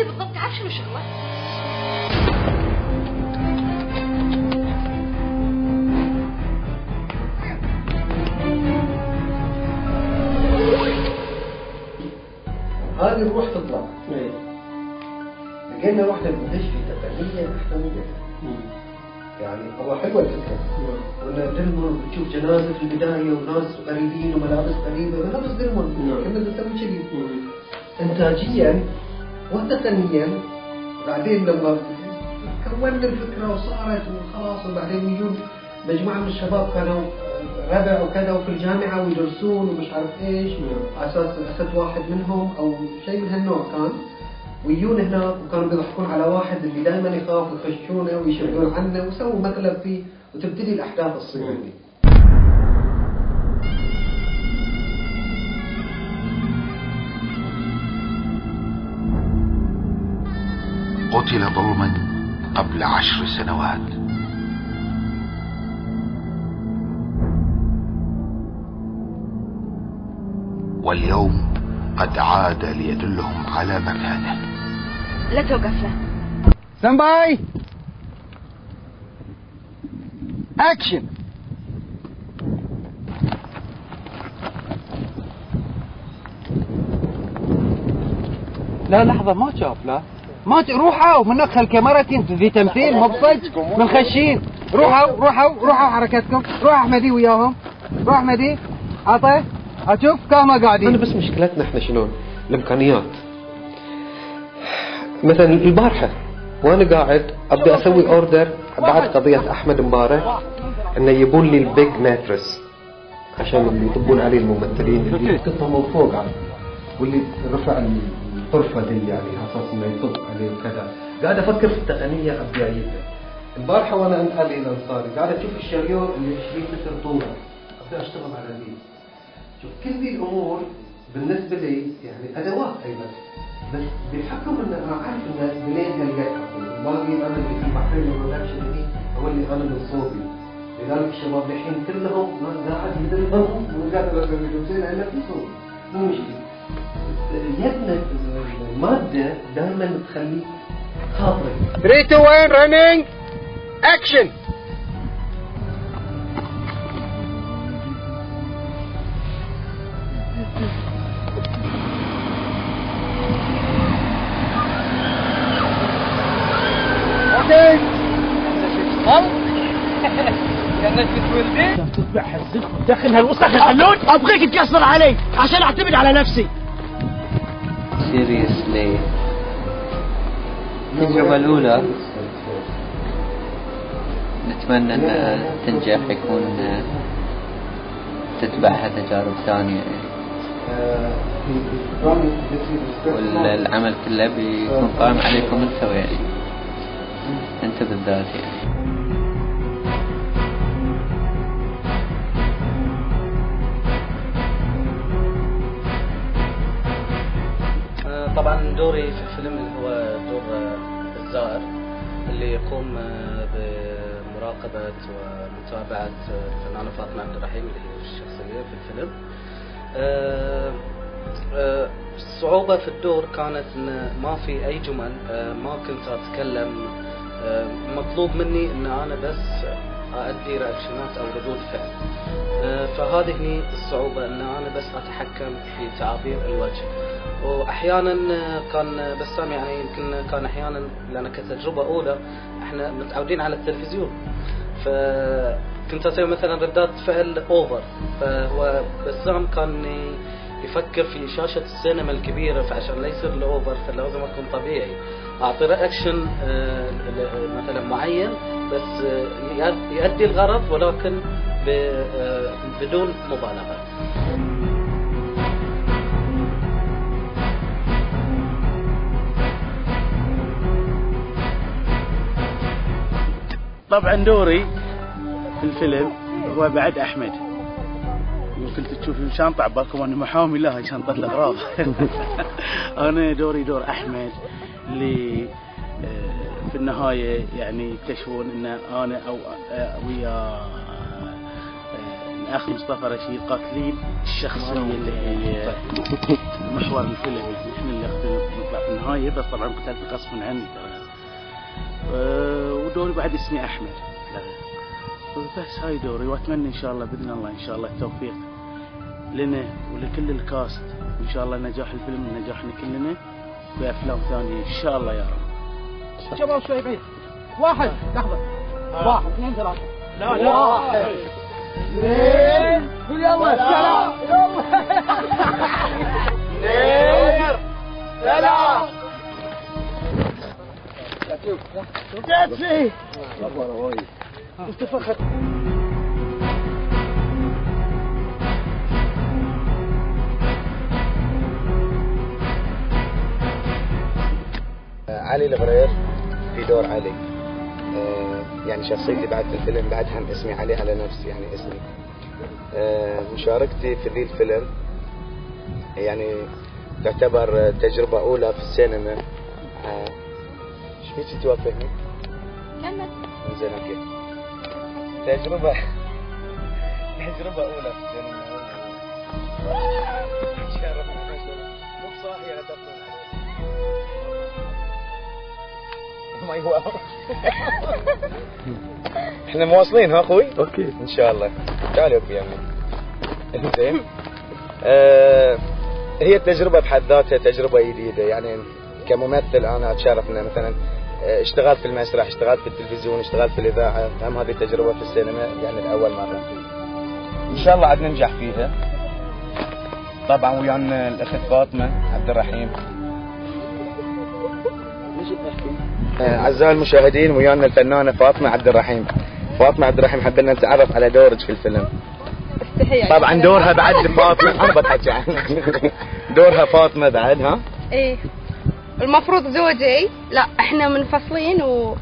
هذه بالضبط تعرف شنو شغله؟ هذه الروح تطلع. لقينا واحدة بندش في تقنية إحنا يعني هو حلوة الفكرة. ولا دلمر بتشوف جنازة في البداية وناس غريبين وملابس غريبة. ملابس دلمر كنا نسوي كذي وتقنيا بعدين لما كونا الفكرة وصارت وخلاص وبعدين يجون مجموعة من الشباب كانوا ربع وكذا وفي الجامعة ويدرسون ومش عارف إيش على أساس اخذت واحد منهم أو شيء من هالنوع كان. ويجون هنا وكانوا بيضحكون على واحد اللي دائما يخاف ويخشونه ويشردون عنه وسووا مقلب فيه وتبتدي الأحداث تصير قتل ظلما قبل عشر سنوات. واليوم قد عاد ليدلهم على مكانه. لا توقف له standby action لا لحظة ما شاف لا. ما. روحوا من خل كاميرتين ذي تمثيل مو بصج من خشين. روحوا روحوا روحوا حركتكم. روح أحمدي وياهم. روح أحمدي. عطيه أشوف كامل قاعدين. أنا بس مشكلتنا إحنا شلون؟ الإمكانيات. مثلا البارحة وأنا قاعد أبدأ أسوي اوردر بعد قضية أحمد امبارح إنه يجيبون لي البيج ماترس عشان يطبون عليه الممثلين. اللي يحطها من فوق عاد واللي رفع الطرفة دي يعني أساس انه يطب عليه وكذا. قاعد أفكر في التقنية ابدا اجيبها البارحه وأنا أنقل إلى انصاري قاعد أشوف الشريور اللي 20 متر طوله. أبدأ أشتغل على ذي شوف كل ذي الأمور بالنسبة لي يعني أدوات أيضا. بس بحكم إن أنا عارف إن منين هالقطعه باقي أنا اللي في بحرين البرودكشن هني هو اللي أنا من صوبي لذلك الشباب الحين كلهم قاعد يدربهم وقاعد يدرسون على نفسهم مو مشكلة. يدنا الماده دائما تخليك خاطرك. 3 2 1 رننج اكشن تتبع حزتك وتدخل هالوسخ الخلود أبغيك تقصر علي. عشان أعتمد على نفسي. سيريسلي التجربة الأولى نتمنى أن تنجح يكون تتبعها تجارب ثانية والعمل كله بيكون قائم عليكم أنتوا يعني انت بالذات يعني طبعا دوري في الفيلم اللي هو دور آه، الزائر اللي يقوم آه، بمراقبة ومتابعة آه، الفنانة فاطمة عبد الرحيم اللي هي الشخصية في الفيلم. آه، آه، الصعوبة في الدور كانت إن ما في أي جمل آه، ما كنت أتكلم آه، مطلوب مني إن أنا بس أؤدي رياكشنات أو ردود فعل. آه، فهذه الصعوبة إن أنا بس أتحكم في تعابير الوجه. واحيانا كان بسام يعني يمكن كان أحيانا لأن كتجربة أولى إحنا متعودين على التلفزيون. فكنت أسوي مثلا ردات فعل over فهو بسام كان يفكر في شاشة السينما الكبيرة فعشان لا يصير له over فلازم اكون طبيعي. أعطي رياكشن آه، مثلا معين بس آه، يؤد- يؤدي الغرض ولكن آه، بدون مبالغة. طبعا دوري في الفيلم هو بعد أحمد. كنت تشوفي شنطة عبالكم أنا محامي لا هي شنطة الاغراض أنا دوري دور أحمد اللي آه، في النهاية يعني يكتشفون إن أنا أو آه، ويا آه، الاخ مصطفى رشيد قاتلين الشخصية اللي هي محور الفيلم. إحنا اللي نطلع في النهاية. بس طبعا قتلت غصبا عني ترى ودوري بعد اسمي أحمد. لا. بس هاي دوري وأتمنى إن شاء الله بإذن الله إن شاء الله التوفيق لنا ولكل الكاست إن شاء الله نجاح الفيلم نجاحنا كلنا بأفلام ثانية إن شاء الله يا رب. شباب شوي بعيد. واحد لحظة. واحد اثنين ثلاثة. لا لا. واحد. اثنين. قول يلا سلام اثنين سلام كاتفي علي الغرير في دور علي. آه، يعني شخصيتي بعد في الفيلم بعد هم اسمي علي على نفسي يعني اسمي. آه، مشاركتي في ذي الفيلم يعني تعتبر تجربة أولى في السينما. آه، إيش فيك توافقني؟ كمل. زين أوكي. تجربة تجربة أولى في شرفنا ما شاء الله مو صاحي على تفضل ما يواو إحنا مواصلين ها أخوي؟ أوكي. إن شاء الله. تعال يا يعني زين. آه هي التجربة بحد ذاتها تجربة جديدة. يعني كممثل أنا أتشرف ان مثلا اشتغلت في المسرح اشتغلت في التلفزيون اشتغلت في الإذاعة هم هذه التجربة في السينما يعني لاول مرة إن شاء الله عاد ننجح فيها. طبعا ويانا الأخت فاطمة عبد الرحيم. آه، أعزائي المشاهدين ويانا الفنانة فاطمة عبد الرحيم. فاطمة عبد الرحيم حبينا نتعرف على دورك في الفيلم. طبعا دورها بعد فاطمة أنا بتحكي عنك دورها فاطمة بعد ها؟ إيه. المفروض زوجي لا إحنا منفصلين و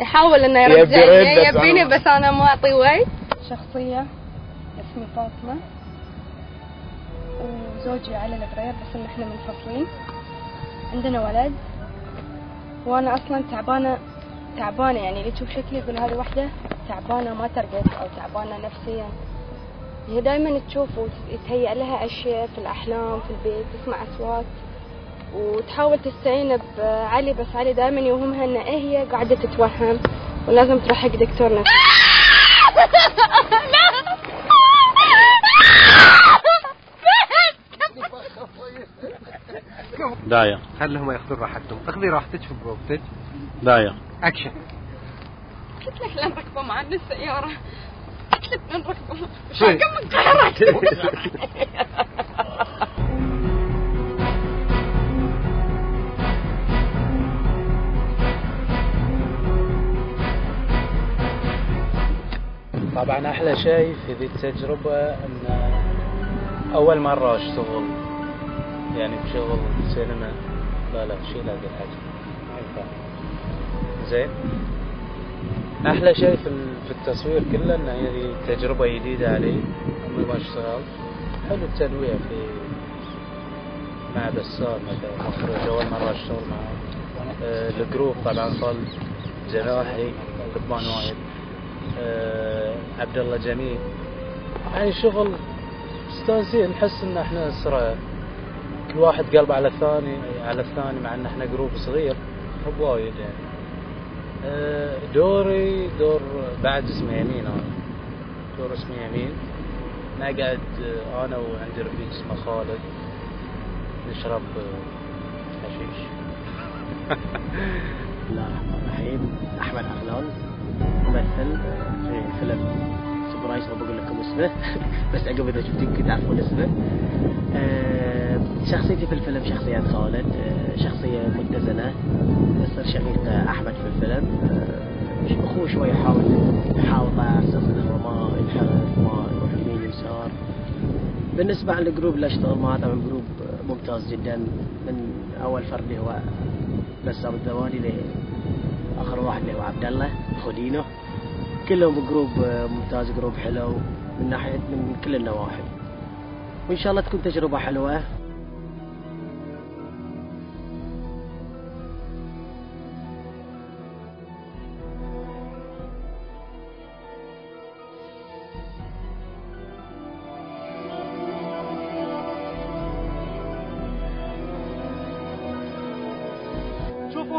يحاول انه يرجعني يبيني أنا- بس أنا ما اعطي وي شخصية اسمي فاطمة. وزوجي علي الغرير بس إن إحنا منفصلين. عندنا ولد. وأنا أصلا تعبانة تعبانة يعني اللي تشوف شكلي يقول هذه واحدة تعبانة ما ترقد أو تعبانة نفسيا. هي دائما تشوف ويتهيأ لها أشياء في الأحلام في البيت تسمع أصوات. وتحاول تستعين بعلي بس علي دائما يوهمها ان إيه هي؟ قاعدة تتوهم. ولازم تروح حق دكتور نفسي داير خلهم ياخذون راحتهم؟ اخذي راحتك في بروفتك داير اكشن قلت لك لا نركبه معنا السياره قلت لك لا نركبه شوي. كم انقهرت طبعا أحلى شيء في ذي التجربة إن أول مرة أشتغل يعني بشغل سينما لا لا الحاجة ما ينفع زين. أحلى شيء في ال- في التصوير كله إن هي تجربة جديدة علي عمري ما اشتغلت حلو التنويع في مع بسام مثلا مخرج أول مرة أشتغل معه آه، الجروب طبعا صل جناحي كتمان وايد. عبد الله جميل. يعني شغل مستانسين نحس إن إحنا اسره كل واحد قلب على الثاني على الثاني مع إن إحنا group صغير. مو بوايد يعني. آه، دوري دور بعد اسمه يمين أنا. دور اسمه يمين. نقعد آه، أنا وعندي رفيق اسمه خالد. نشرب آه، حشيش. الله الرحمن الرحيم أحمد عقلان. ممثل في فيلم surprise ما بقول لكم اسمه بس عقب إذا شفتين تعرفون اسمه. آه، شخصيتي في الفيلم شخصية خالد. آه، شخصية متزنة. يصير شقيق أحمد في الفيلم. آه، أخوه شوي يحاول يحاول أساس انه ما ينحرف ما يروح يمين يسار. بالنسبة على ال group اللي اشتغل معاه طبعا group ممتاز جدا. من أول فرد اللي هو بسام الدوالي آخر واحد اللي هو عبد الله خولينو كلهم group آه، ممتاز group حلو من ناحية من كل النواحي. وإن شاء الله تكون تجربة حلوة.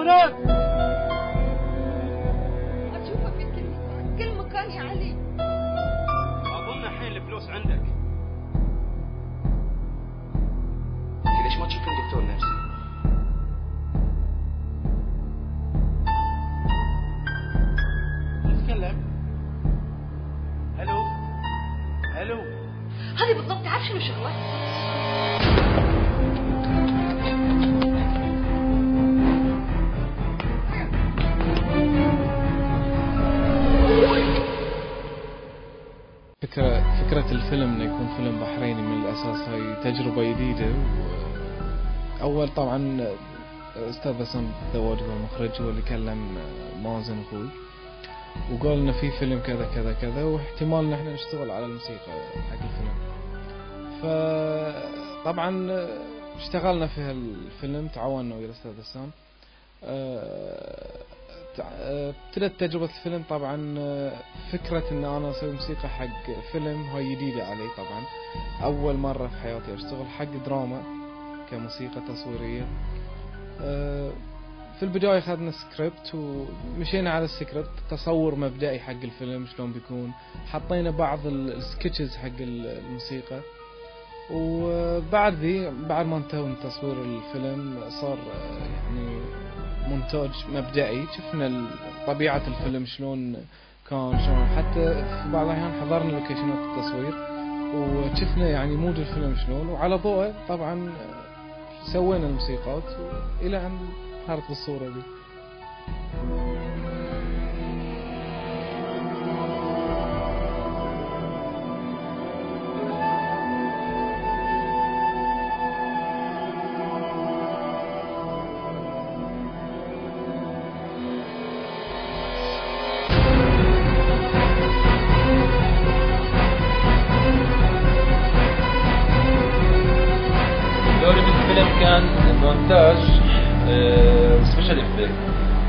هناك. الفلوس عندك ليش ما تشوفين دكتور نفسي؟ نتكلم ألو ألو هذه بالضبط تعرف شنو شغلة؟ فكرة فكرة الفيلم إنه يكون فيلم بحريني من الأساس هاي تجربة جديدة أول طبعا أستاذ بسام ذواد هو المخرج هو اللي كلم مازن أخوي. وقال إنه في فيلم كذا كذا كذا واحتمال إن إحنا نشتغل على الموسيقى حق الفيلم. فطبعا اشتغلنا في هالفيلم تعاوننا ويا الأستاذ بسام. أه، ابتدت تجربة الفيلم طبعا أه، فكرة إن أنا أسوي موسيقى حق فيلم هاي جديدة علي طبعا. أول مرة في حياتي أشتغل حق دراما كموسيقى تصويرية. أه، في البداية اخذنا سكريبت ومشينا على السكريبت تصور مبدئي حق الفيلم شلون بيكون. حطينا بعض ال- sketches حق ال- الموسيقى. وبعد ذي بعد ما انتهى من تصوير الفيلم صار آه، يعني مونتاج مبدئي. شفنا طبيعة الفيلم شلون كان شلون حتى في بعض الأحيان حضرنا لوكيشنات التصوير وشفنا يعني mood الفيلم شلون. وعلى ضوءه طبعا سوينا الموسيقات إلى أن ظهرت بالصورة دي.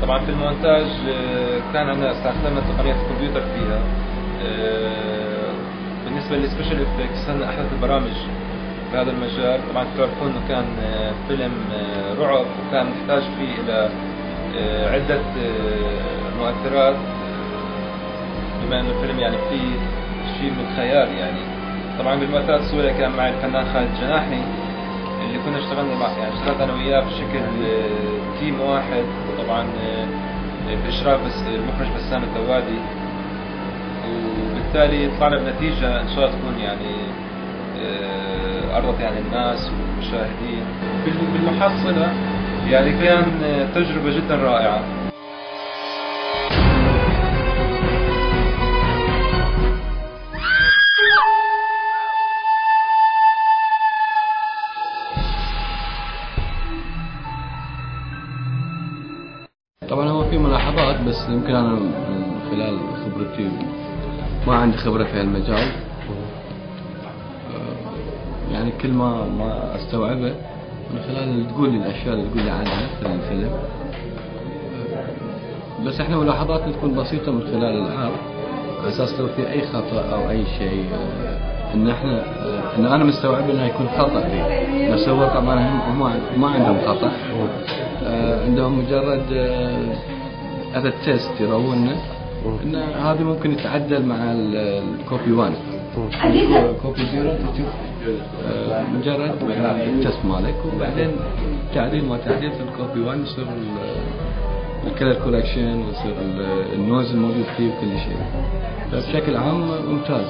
طبعا في المونتاج آه، كان عندنا استخدمنا تقنية الكمبيوتر فيها. آه، بالنسبة لل special effect استخدمنا أحدث البرامج في هذا المجال. طبعا تعرفون انه كان آه، فيلم رعب وكان محتاج فيه إلى عدة مؤثرات. بما انه الفيلم يعني فيه شيء من الخيال يعني. طبعا بالمؤثرات التصويرية كان معي الفنان خالد جناحي. اللي كنا اشتغلنا مع يعني اشتغلت أنا وياه بشكل آه، تيم واحد طبعا آه، بإشراف بس المخرج بسام الدوادي. وبالتالي طلعنا بنتيجة إن شاء الله تكون يعني آه، أرضت يعني الناس والمشاهدين. بال- بالمحصلة يعني كان تجربة جدا رائعة. طبعا هو في ملاحظات بس يمكن أنا من خلال خبرتي ما عندي خبرة في هالمجال. آه، يعني كل ما ما أستوعبه من خلال اللي تقول لي الأشياء اللي تقول لي عنها في الفيلم. آه، بس إحنا ملاحظاتنا تكون بسيطة من خلال الالعاب على أساس لو في أي خطأ أو أي شيء آه، إن إحنا إن أنا مستوعب إنه يكون خطأ لي. بس هو طبعا هم ما عندهم خطأ. عندهم مجرد هذا ال test يرونا إن هذا ممكن يتعدل مع ال- copy 1 copy zero تشوف آه، مجرد ال test مالك. وبعدين تعديل ما تعديل في ال copy 1 يصير ال color correction ويصير ال- noise الموجود فيه وكل شيء. فبشكل عام ممتاز.